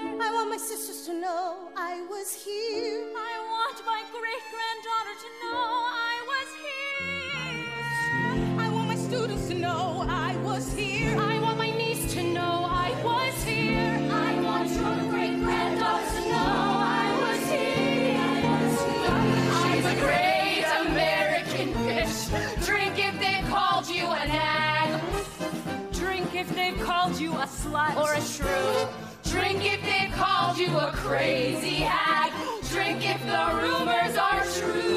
here. I want my sisters to know I was here. I want my great granddaughter to know I was here. I want my students to know I was here. I want my niece to know I was here. I want your great granddaughter to know I was here. I'm a great American bitch. Drink if they called you an hag. Drink if they called you a slut or a shrew. You a crazy hag. Drink if the rumors are true.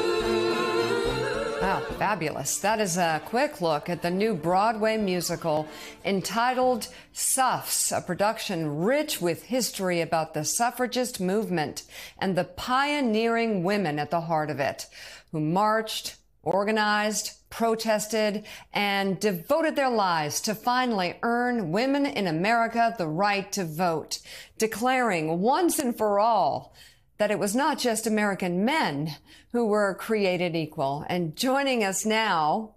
Wow, fabulous. That is a quick look at the new Broadway musical entitled Suffs, a production rich with history about the suffragist movement and the pioneering women at the heart of it, who marched, organized, protested, and devoted their lives to finally earn women in America the right to vote, declaring once and for all that it was not just American men who were created equal. And joining us now,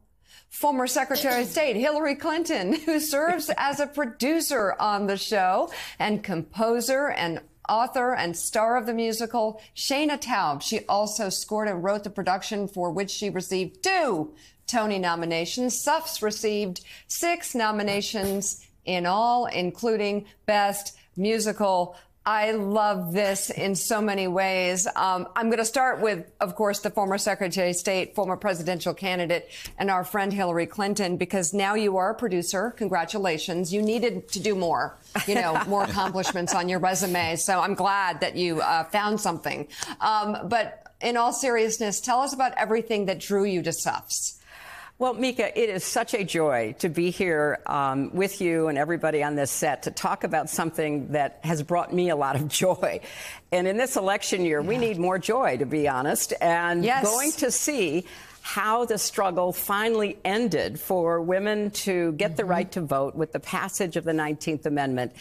former Secretary of State Hillary Clinton, who serves as a producer on the show and composer and author and star of the musical, Shaina Taub. She also scored and wrote the production for which she received two Tony nominations. Suffs received six nominations in all, including Best Musical. I love this in so many ways. Um, I'm going to start with, of course, the former Secretary of State, former presidential candidate, and our friend Hillary Clinton, because now you are a producer. Congratulations. You needed to do more, you know, more accomplishments on your resume. So I'm glad that you uh, found something. Um, but in all seriousness, tell us about everything that drew you to Suffs. Well, Mika, it is such a joy to be here um, with you and everybody on this set to talk about something that has brought me a lot of joy. And in this election year, yeah. we need more joy, to be honest. And yes. going to see how the struggle finally ended for women to get mm-hmm. the right to vote with the passage of the 19th Amendment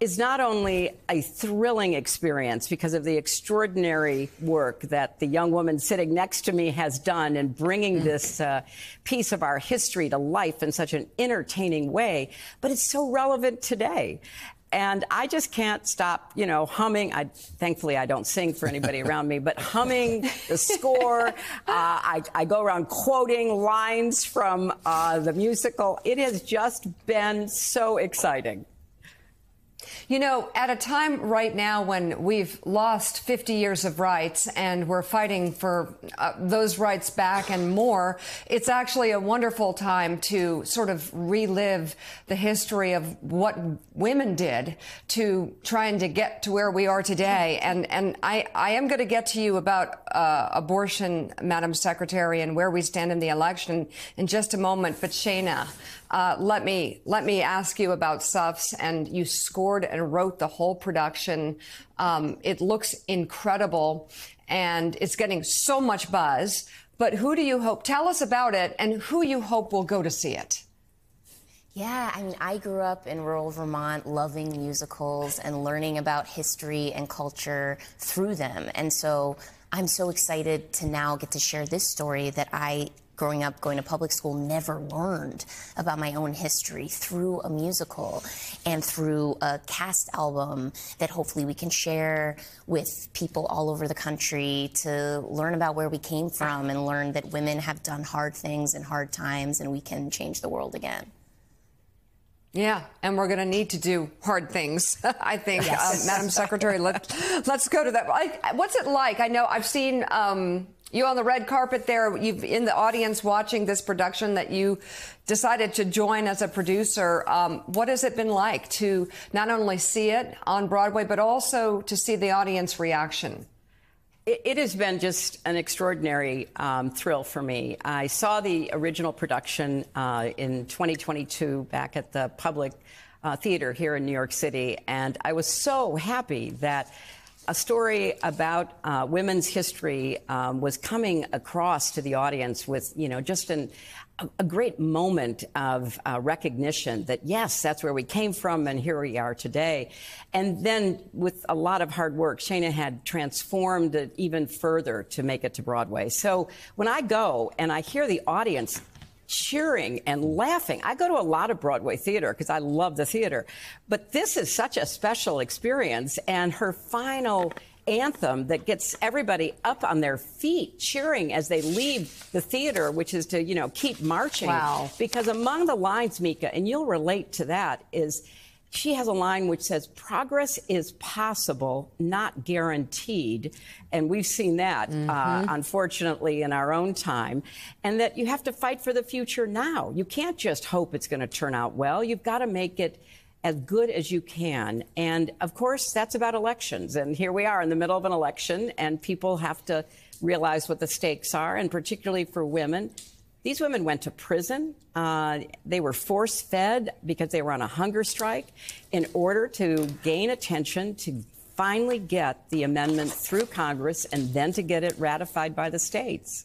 is not only a thrilling experience because of the extraordinary work that the young woman sitting next to me has done in bringing mm-hmm. this uh, piece of our history to life in such an entertaining way, but it's so relevant today. And I just can't stop, you know, humming. I, thankfully, I don't sing for anybody around me, but humming the score. Uh, I, I, go around quoting lines from uh, the musical. It has just been so exciting. You know, at a time right now when we've lost 50 years of rights and we're fighting for uh, those rights back and more, it's actually a wonderful time to sort of relive the history of what women did to trying to get to where we are today. And, and I, I am going to get to you about uh, abortion, Madam Secretary, and where we stand in the election in just a moment. But Shaina, uh, let me let me ask you about Suffs, and you scored and wrote the whole production. Um, it looks incredible, and it's getting so much buzz. But who do you hope? Tell us about it, and who you hope will go to see it. Yeah, I mean, I grew up in rural Vermont loving musicals and learning about history and culture through them. And so I'm so excited to now get to share this story that I growing up going to public school never learned about my own history through a musical and through a cast album that hopefully we can share with people all over the country to learn about where we came from and learn that women have done hard things in hard times and we can change the world again. Yeah, and we're going to need to do hard things, I think, yes. uh, Madam Secretary. Let, let's go to that. I, what's it like? I know I've seen um, you on the red carpet there, you've in the audience watching this production that you decided to join as a producer. Um, what has it been like to not only see it on Broadway, but also to see the audience reaction? It, has been just an extraordinary um, thrill for me. I saw the original production uh, in 2022 back at the Public uh, Theater here in New York City, and I was so happy that a story about uh, women's history um, was coming across to the audience with, you know, just an, a, great moment of uh, recognition that, yes, that's where we came from and here we are today. And then with a lot of hard work, Shaina had transformed it even further to make it to Broadway. So when I go and I hear the audience cheering and laughing. I go to a lot of Broadway theater because I love the theater, but this is such a special experience. And her final anthem that gets everybody up on their feet cheering as they leave the theater, which is to, you know, keep marching. Wow. Because among the lines, Mika, and you'll relate to that, is she has a line which says, Progress is possible, not guaranteed. And we've seen that, uh, unfortunately, in our own time. And that you have to fight for the future now. You can't just hope it's going to turn out well. You've got to make it as good as you can. And of course, that's about elections. And here we are in the middle of an election, and people have to realize what the stakes are, and particularly for women. These women went to prison. Uh, they were force fed because they were on a hunger strike in order to gain attention to finally get the amendment through Congress and then to get it ratified by the states.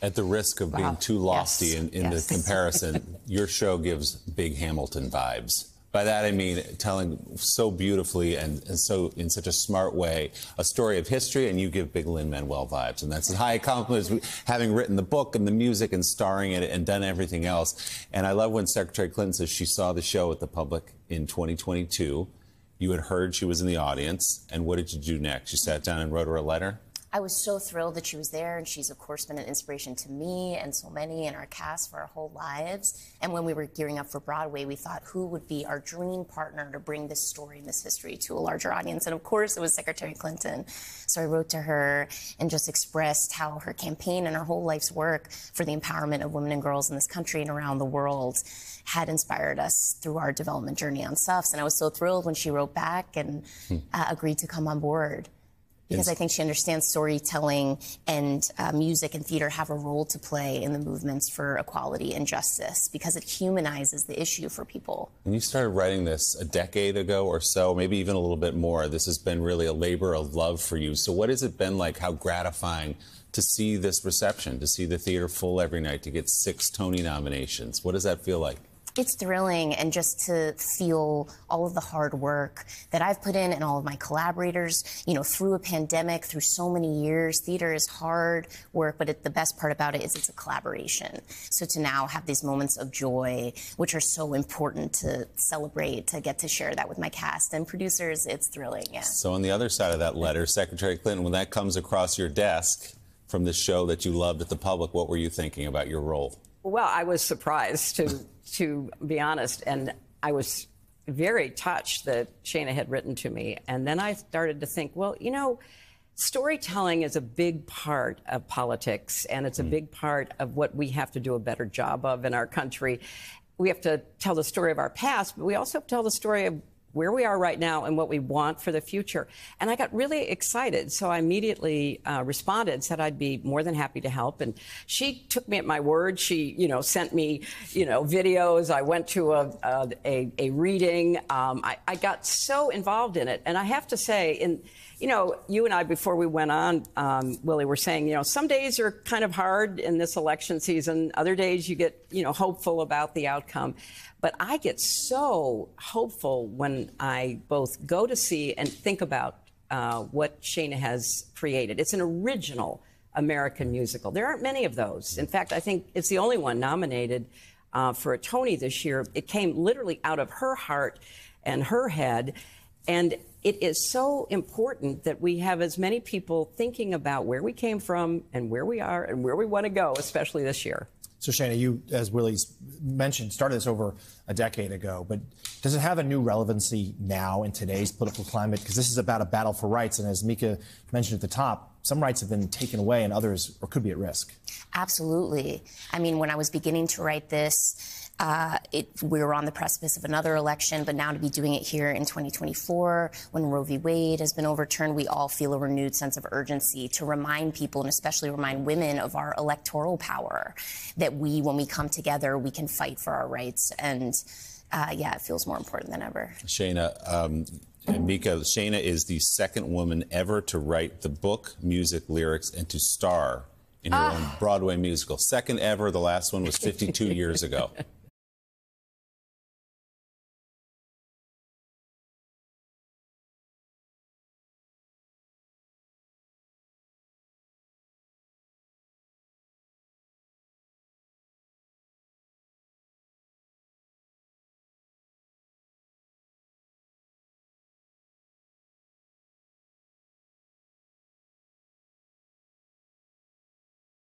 At the risk of being too lofty Yes. in, in Yes. the comparison, your show gives big Hamilton vibes. By that I mean telling so beautifully and, and so in such a smart way a story of history, and you give big Lin Manuel vibes, and that's as high a compliment having written the book and the music and starring in it and done everything else. And I love when Secretary Clinton says she saw the show at the public in 2022. You had heard she was in the audience, and what did you do next? You sat down and wrote her a letter. I was so thrilled that she was there, and she's, of course, been an inspiration to me and so many in our cast for our whole lives. And when we were gearing up for Broadway, we thought who would be our dream partner to bring this story and this history to a larger audience. And of course, it was Secretary Clinton. So I wrote to her and just expressed how her campaign and her whole life's work for the empowerment of women and girls in this country and around the world had inspired us through our development journey on Suffs. And I was so thrilled when she wrote back and uh, agreed to come on board because I think she understands storytelling and uh, music and theater have a role to play in the movements for equality and justice because it humanizes the issue for people. When you started writing this a decade ago or so, maybe even a little bit more, this has been really a labor of love for you. So, what has it been like? How gratifying to see this reception, to see the theater full every night, to get six Tony nominations? What does that feel like? It's thrilling and just to feel all of the hard work that I've put in and all of my collaborators, you know, through a pandemic, through so many years. Theater is hard work, but it, the best part about it is it's a collaboration. So to now have these moments of joy, which are so important to celebrate, to get to share that with my cast and producers, it's thrilling, yeah. So, on the other side of that letter, Secretary Clinton, when that comes across your desk from this show that you loved at the public, what were you thinking about your role? Well, I was surprised to to be honest, and I was very touched that Shaina had written to me. And then I started to think, well, you know, storytelling is a big part of politics, and it's a mm. big part of what we have to do a better job of in our country. We have to tell the story of our past, but we also have to tell the story of where we are right now and what we want for the future. And I got really excited. So I immediately uh, responded, said I'd be more than happy to help. And she took me at my word. She, you know, sent me, you know, videos. I went to a, a, a, reading. Um, I, I got so involved in it. And I have to say, in, you know, you and I, before we went on, um, Willie, were saying, you know, some days are kind of hard in this election season. Other days you get, you know, hopeful about the outcome. But I get so hopeful when I both go to see and think about uh, what Shaina has created. It's an original American musical. There aren't many of those. In fact, I think it's the only one nominated uh, for a Tony this year. It came literally out of her heart and her head. And it is so important that we have as many people thinking about where we came from and where we are and where we want to go, especially this year. So, Shaina, you, as Willie's mentioned, started this over a decade ago, but does it have a new relevancy now in today's political climate? Because this is about a battle for rights, and as Mika mentioned at the top, some rights have been taken away and others or could be at risk. Absolutely. I mean, when I was beginning to write this, uh, it, we were on the precipice of another election, but now to be doing it here in 2024, when Roe v. Wade has been overturned, we all feel a renewed sense of urgency to remind people, and especially remind women, of our electoral power. That we, when we come together, we can fight for our rights. And uh, yeah, it feels more important than ever. Shaina, um, and Mika, Shaina is the second woman ever to write the book, music, lyrics, and to star in her ah. own Broadway musical. Second ever. The last one was 52 years ago.